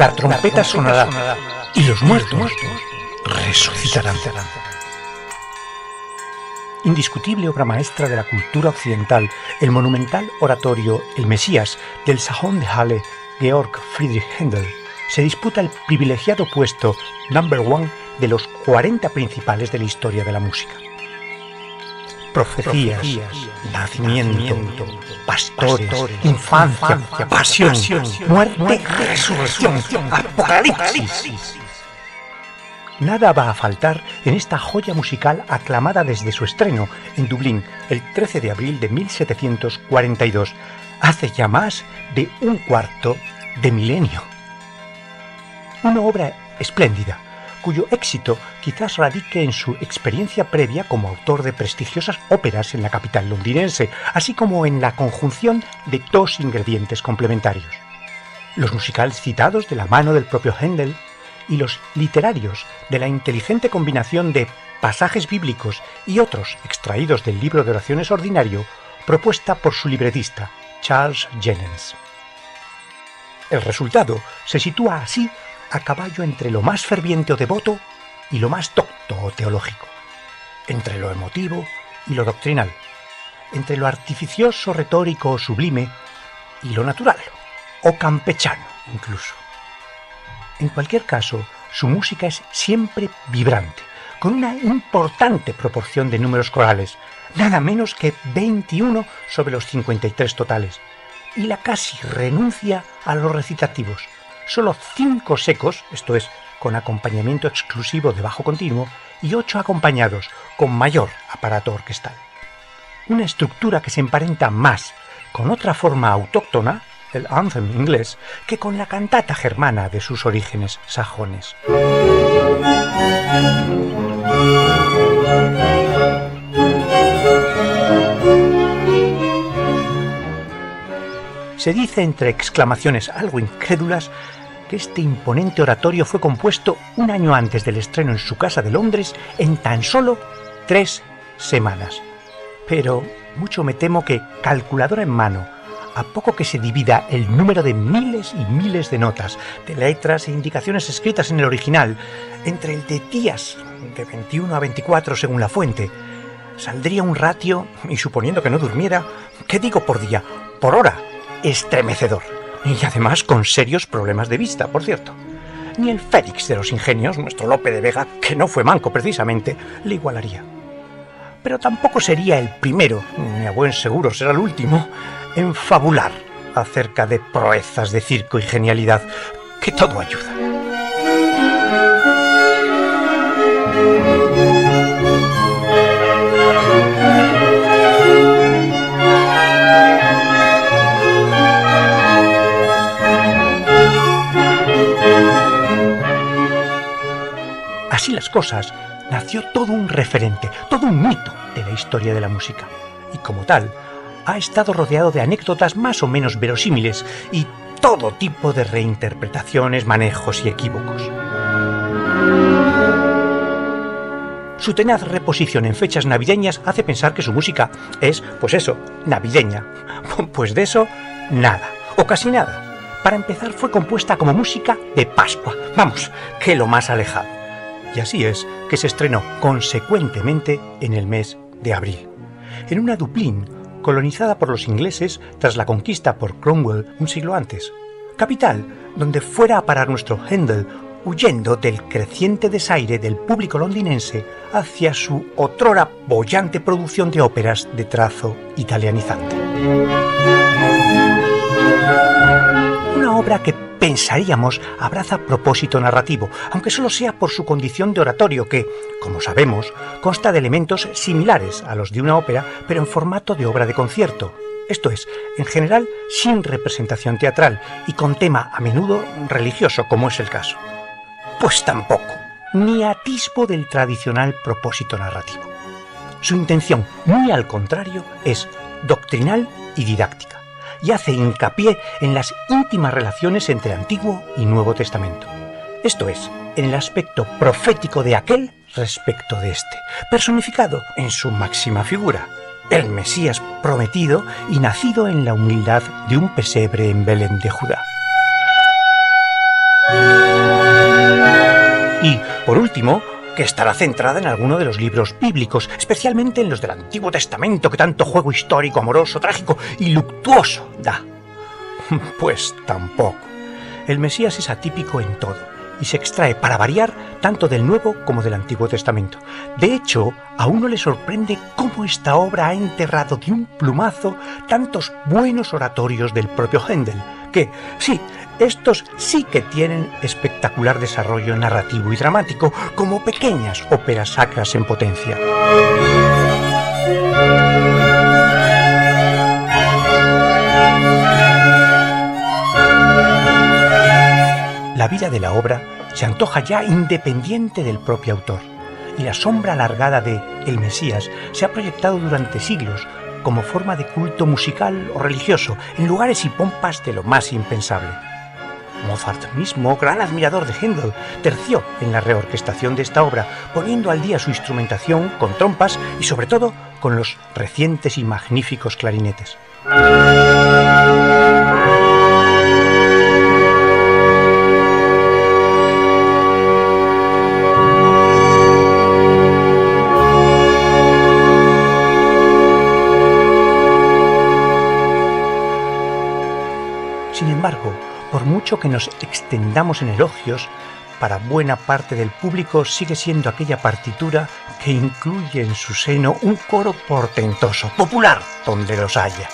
la trompeta sonará y los muertos resucitarán. Indiscutible obra maestra de la cultura occidental, el monumental oratorio El Mesías del sajón de Halle, Georg Friedrich Händel, se disputa el privilegiado puesto number one de los 40 principales de la historia de la música. Profecías, nacimiento, pastores, infancia, pasión, muerte, resurrección, apocalipsis. Nada va a faltar en esta joya musical aclamada desde su estreno en Dublín el 13 de abril de 1742, hace ya más de un cuarto de milenio. Una obra espléndida, cuyo éxito quizás radique en su experiencia previa como autor de prestigiosas óperas en la capital londinense, así como en la conjunción de dos ingredientes complementarios. Los musicales citados de la mano del propio Händel y los literarios de la inteligente combinación de pasajes bíblicos y otros extraídos del libro de oraciones ordinario propuesta por su libretista, Charles Jennens. El resultado se sitúa así a caballo entre lo más ferviente o devoto y lo más docto o teológico, entre lo emotivo y lo doctrinal, entre lo artificioso, retórico o sublime y lo natural, o campechano incluso. En cualquier caso, su música es siempre vibrante, con una importante proporción de números corales, nada menos que 21 sobre los 53 totales, y la casi renuncia a los recitativos, solo cinco secos, esto es, con acompañamiento exclusivo de bajo continuo, y ocho acompañados, con mayor aparato orquestal. Una estructura que se emparenta más con otra forma autóctona, el anthem inglés, que con la cantata germana de sus orígenes sajones. Se dice entre exclamaciones algo incrédulas que este imponente oratorio fue compuesto un año antes del estreno en su casa de Londres en tan solo tres semanas. Pero mucho me temo que, calculadora en mano, a poco que se divida el número de miles y miles de notas, de letras e indicaciones escritas en el original, entre el de días, de 21 a 24 según la fuente, saldría un ratio, y suponiendo que no durmiera, ¿qué digo por día? Por hora, estremecedor. Y además con serios problemas de vista, por cierto. Ni el Félix de los Ingenios, nuestro Lope de Vega, que no fue manco precisamente, le igualaría. Pero tampoco sería el primero, ni a buen seguro será el último, en fabular acerca de proezas de circo y genialidad, que todo ayuda. Así las cosas, nació todo un referente, todo un mito de la historia de la música. Y como tal, ha estado rodeado de anécdotas más o menos verosímiles y todo tipo de reinterpretaciones, manejos y equívocos. Su tenaz reposición en fechas navideñas hace pensar que su música es, pues eso, navideña. Pues de eso, nada, o casi nada. Para empezar, fue compuesta como música de Pascua. Vamos, que lo más alejado y así es que se estrenó consecuentemente en el mes de abril, en una Dublín colonizada por los ingleses tras la conquista por Cromwell un siglo antes, capital donde fuera a parar nuestro Händel huyendo del creciente desaire del público londinense hacia su otrora bollante producción de óperas de trazo italianizante. Una obra que pensaríamos abraza propósito narrativo, aunque solo sea por su condición de oratorio que, como sabemos, consta de elementos similares a los de una ópera, pero en formato de obra de concierto. Esto es, en general, sin representación teatral y con tema a menudo religioso, como es el caso. Pues tampoco, ni atisbo del tradicional propósito narrativo. Su intención, muy al contrario, es doctrinal y didáctica y hace hincapié en las íntimas relaciones entre Antiguo y Nuevo Testamento. Esto es, en el aspecto profético de aquel respecto de este, personificado en su máxima figura, el Mesías prometido y nacido en la humildad de un pesebre en Belén de Judá. Y, por último, que estará centrada en alguno de los libros bíblicos, especialmente en los del Antiguo Testamento que tanto juego histórico, amoroso, trágico y luctuoso da. Pues tampoco. El Mesías es atípico en todo y se extrae, para variar, tanto del Nuevo como del Antiguo Testamento. De hecho, a uno le sorprende cómo esta obra ha enterrado de un plumazo tantos buenos oratorios del propio Händel, que, sí, estos sí que tienen espectacular desarrollo narrativo y dramático como pequeñas óperas sacras en potencia. La vida de la obra se antoja ya independiente del propio autor, y la sombra alargada de El Mesías se ha proyectado durante siglos como forma de culto musical o religioso en lugares y pompas de lo más impensable. Mozart mismo, gran admirador de Händel, terció en la reorquestación de esta obra, poniendo al día su instrumentación con trompas y sobre todo con los recientes y magníficos clarinetes. Que nos extendamos en elogios, para buena parte del público sigue siendo aquella partitura que incluye en su seno un coro portentoso, popular donde los haya.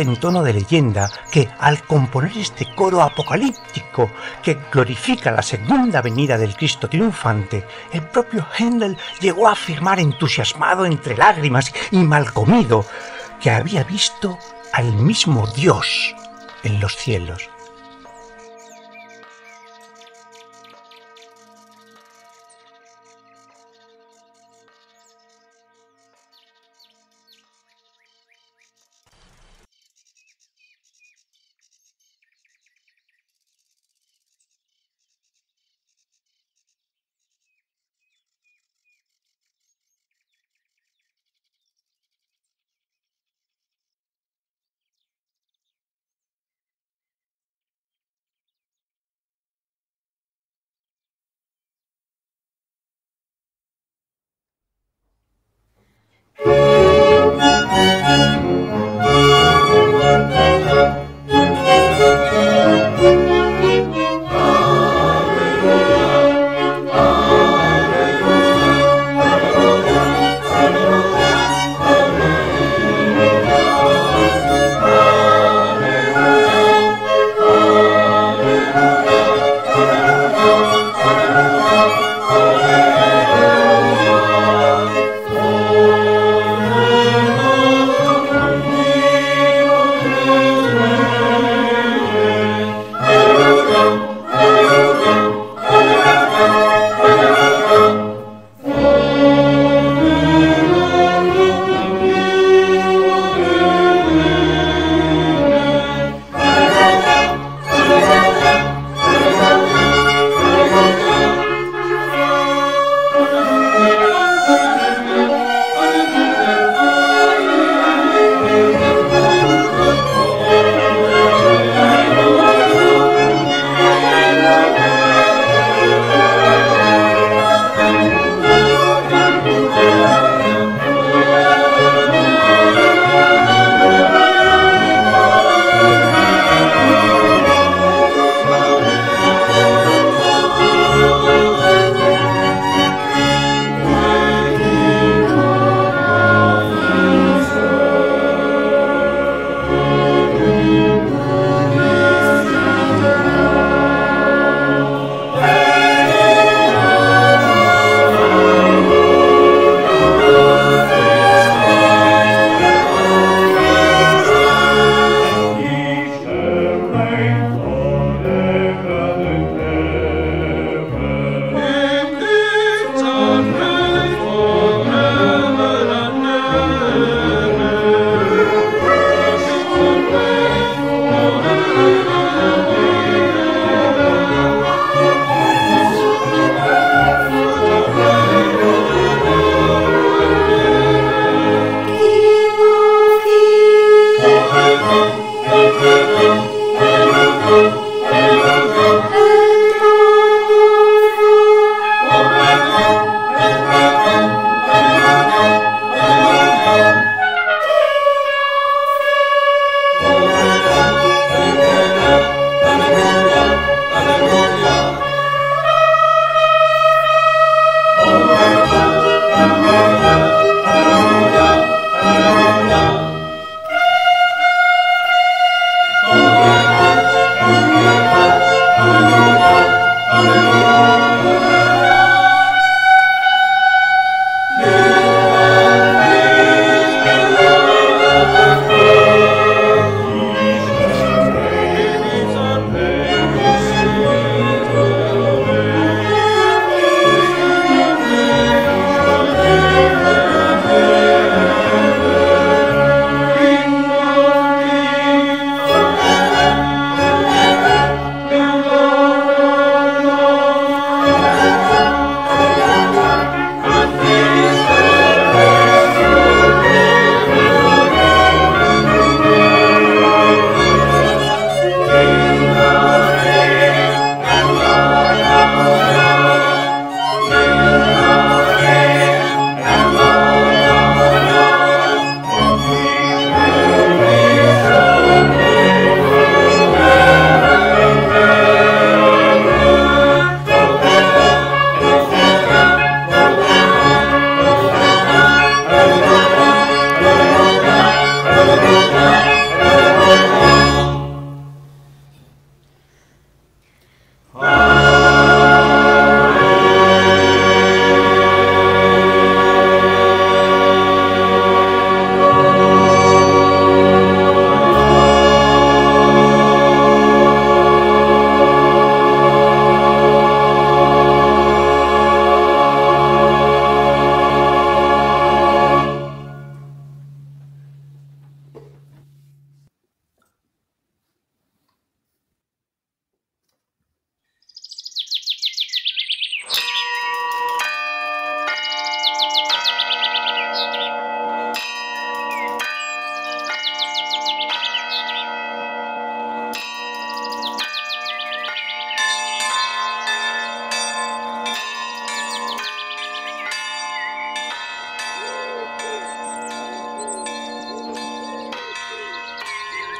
En tono de leyenda que al componer este coro apocalíptico que glorifica la segunda venida del Cristo triunfante, el propio Händel llegó a afirmar entusiasmado entre lágrimas y mal comido que había visto al mismo Dios en los cielos.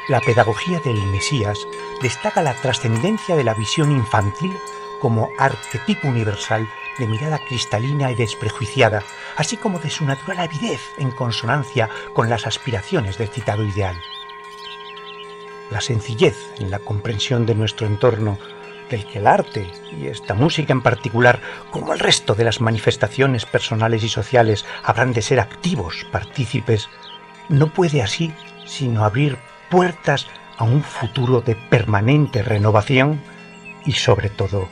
La pedagogía del Mesías destaca la trascendencia de la visión infantil como arquetipo universal de mirada cristalina y desprejuiciada, así como de su natural avidez en consonancia con las aspiraciones del citado ideal. La sencillez en la comprensión de nuestro entorno, del que el arte, y esta música en particular, como el resto de las manifestaciones personales y sociales, habrán de ser activos partícipes, no puede así sino abrir puertas a un futuro de permanente renovación y sobre todo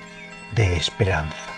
de esperanza.